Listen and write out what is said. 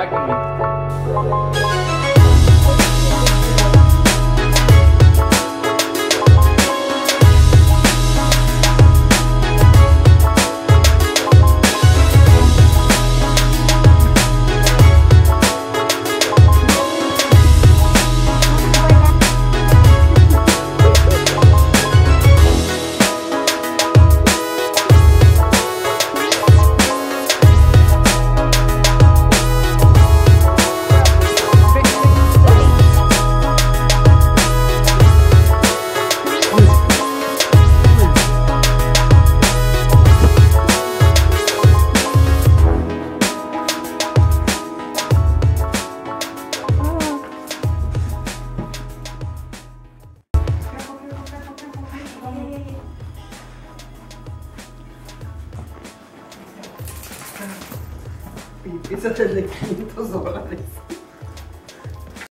Distracting Pizza delle 500 dólares.